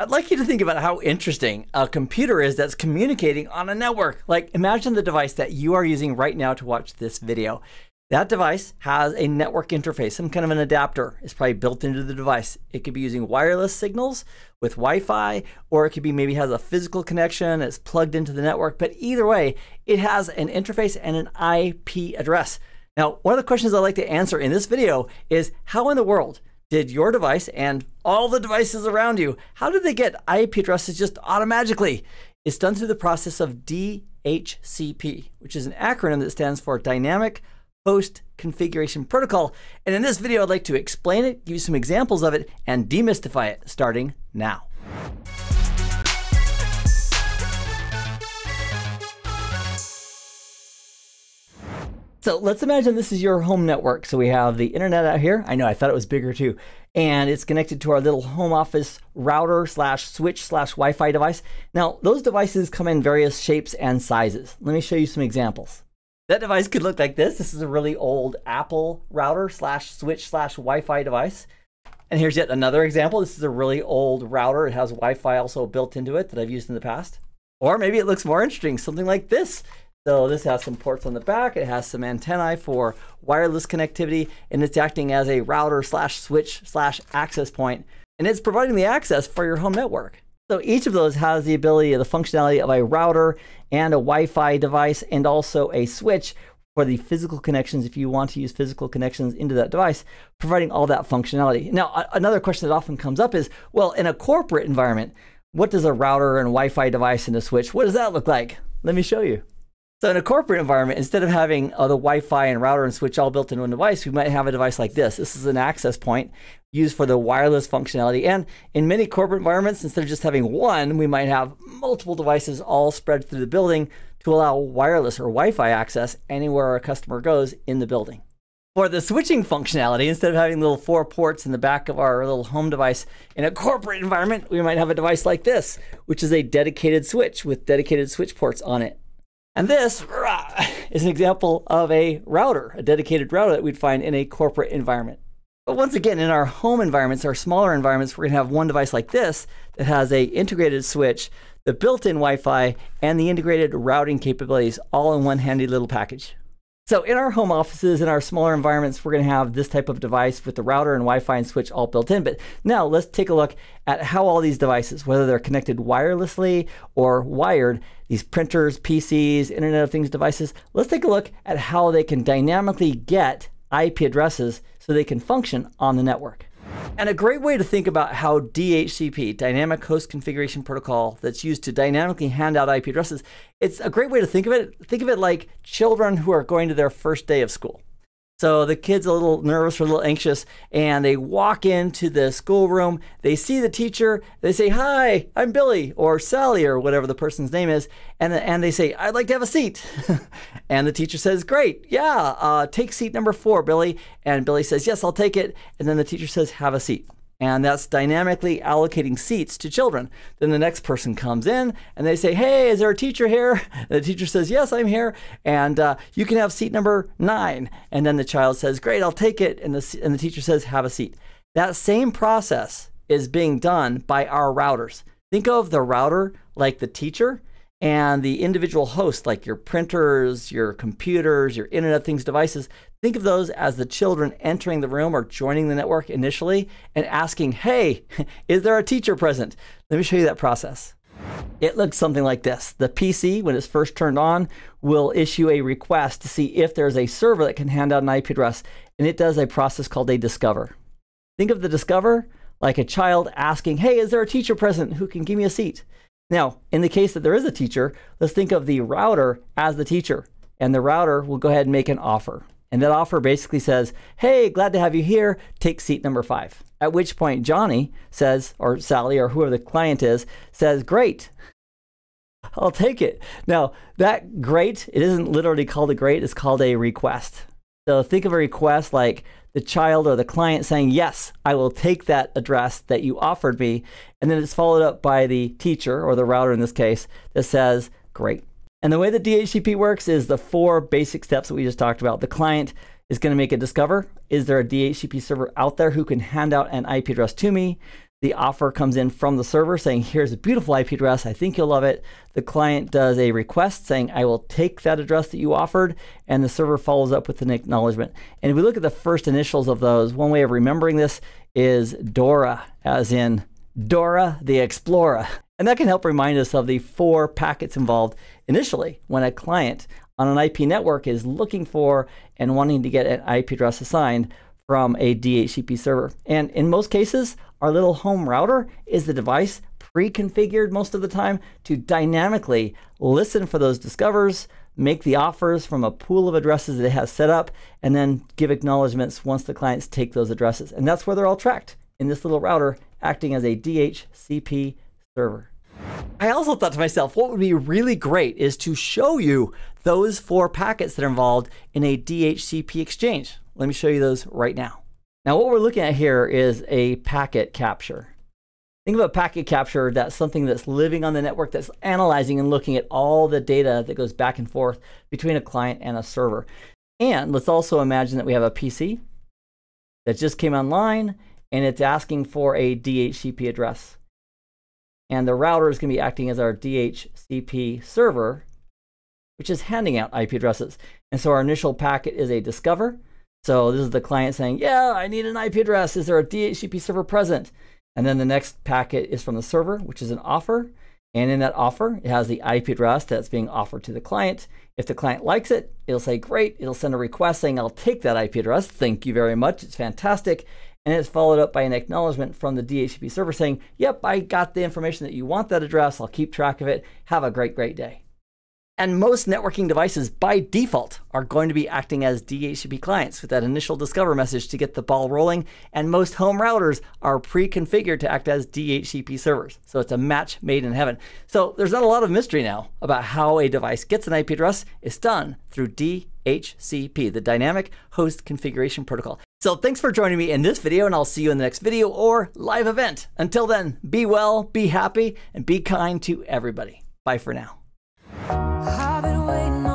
I'd like you to think about how interesting a computer is that's communicating on a network. Like imagine the device that you are using right now to watch this video. That device has a network interface, some kind of an adapter is probably built into the device. It could be using wireless signals with Wi-Fi, or it could be maybe has a physical connection, it's plugged into the network, but either way, it has an interface and an IP address. Now, one of the questions I'd like to answer in this video is how in the world did your device and all the devices around you, how did they get IP addresses just automatically? It's done through the process of DHCP, which is an acronym that stands for Dynamic Host Configuration Protocol. And in this video, I'd like to explain it, give you some examples of it, and demystify it starting now. So let's imagine this is your home network. So we have the internet out here. I know I thought it was bigger too. And it's connected to our little home office router slash switch slash Wi-Fi device. Now those devices come in various shapes and sizes. Let me show you some examples. That device could look like this. This is a really old Apple router slash switch slash Wi-Fi device. And here's yet another example. This is a really old router. It has Wi-Fi also built into it that I've used in the past. Or maybe it looks more interesting, something like this. So this has some ports on the back. It has some antennae for wireless connectivity, and it's acting as a router slash switch slash access point, and it's providing the access for your home network. So each of those has the ability of the functionality of a router and a Wi-Fi device, and also a switch for the physical connections if you want to use physical connections into that device, providing all that functionality. Now, another question that often comes up is, well, in a corporate environment, what does a router and Wi-Fi device and a switch, what does that look like? Let me show you. So in a corporate environment, instead of having uh, the Wi-Fi and router and switch all built into one device, we might have a device like this. This is an access point used for the wireless functionality. And in many corporate environments, instead of just having one, we might have multiple devices all spread through the building to allow wireless or Wi-Fi access anywhere our customer goes in the building. For the switching functionality, instead of having little four ports in the back of our little home device, in a corporate environment, we might have a device like this, which is a dedicated switch with dedicated switch ports on it. And this is an example of a router, a dedicated router that we'd find in a corporate environment. But once again, in our home environments, our smaller environments, we're gonna have one device like this that has a integrated switch, the built-in Wi-Fi, and the integrated routing capabilities all in one handy little package. So in our home offices, in our smaller environments, we're going to have this type of device with the router and Wi-Fi and switch all built in. But now let's take a look at how all these devices, whether they're connected wirelessly or wired, these printers, PCs, Internet of Things devices, let's take a look at how they can dynamically get IP addresses so they can function on the network. And a great way to think about how DHCP, Dynamic Host Configuration Protocol, that's used to dynamically hand out IP addresses, it's a great way to think of it. Think of it like children who are going to their first day of school. So the kid's are a little nervous or a little anxious, and they walk into the schoolroom. They see the teacher. They say, "Hi, I'm Billy or Sally or whatever the person's name is," and and they say, "I'd like to have a seat." and the teacher says, "Great, yeah, uh, take seat number four, Billy." And Billy says, "Yes, I'll take it." And then the teacher says, "Have a seat." And that's dynamically allocating seats to children. Then the next person comes in and they say, Hey, is there a teacher here? And the teacher says, Yes, I'm here. And uh, you can have seat number nine. And then the child says, Great, I'll take it. And the, and the teacher says, Have a seat. That same process is being done by our routers. Think of the router like the teacher and the individual hosts like your printers, your computers, your Internet Things devices, think of those as the children entering the room or joining the network initially and asking, hey, is there a teacher present? Let me show you that process. It looks something like this. The PC, when it's first turned on, will issue a request to see if there's a server that can hand out an IP address, and it does a process called a discover. Think of the discover like a child asking, hey, is there a teacher present who can give me a seat? Now, in the case that there is a teacher, let's think of the router as the teacher. And the router will go ahead and make an offer. And that offer basically says, hey, glad to have you here. Take seat number five. At which point Johnny says, or Sally, or whoever the client is, says, great. I'll take it. Now, that great, it isn't literally called a great, it's called a request. So think of a request like the child or the client saying, Yes, I will take that address that you offered me. And then it's followed up by the teacher or the router in this case that says, Great. And the way that DHCP works is the four basic steps that we just talked about. The client is going to make a discover. Is there a DHCP server out there who can hand out an IP address to me? The offer comes in from the server saying, here's a beautiful IP address. I think you'll love it. The client does a request saying, I will take that address that you offered. And the server follows up with an acknowledgement. And if we look at the first initials of those, one way of remembering this is Dora, as in Dora the Explorer. And that can help remind us of the four packets involved initially when a client on an IP network is looking for and wanting to get an IP address assigned from a DHCP server. And in most cases, our little home router is the device pre-configured most of the time to dynamically listen for those discovers, make the offers from a pool of addresses that it has set up, and then give acknowledgments once the clients take those addresses. And that's where they're all tracked in this little router acting as a DHCP server. I also thought to myself, what would be really great is to show you those four packets that are involved in a DHCP exchange. Let me show you those right now. Now what we're looking at here is a packet capture. Think of a packet capture that's something that's living on the network that's analyzing and looking at all the data that goes back and forth between a client and a server. And let's also imagine that we have a PC that just came online and it's asking for a DHCP address. And the router is going to be acting as our DHCP server, which is handing out IP addresses. And so our initial packet is a discover. So this is the client saying, yeah, I need an IP address. Is there a DHCP server present? And then the next packet is from the server, which is an offer. And in that offer, it has the IP address that's being offered to the client. If the client likes it, it'll say, great. It'll send a request saying, I'll take that IP address. Thank you very much. It's fantastic. And it's followed up by an acknowledgement from the DHCP server saying, yep, I got the information that you want that address. I'll keep track of it. Have a great, great day. And most networking devices by default are going to be acting as DHCP clients with that initial discover message to get the ball rolling. And most home routers are pre-configured to act as DHCP servers. So it's a match made in heaven. So there's not a lot of mystery now about how a device gets an IP address. It's done through DHCP, the Dynamic Host Configuration Protocol. So thanks for joining me in this video and I'll see you in the next video or live event. Until then, be well, be happy, and be kind to everybody. Bye for now. I've been waiting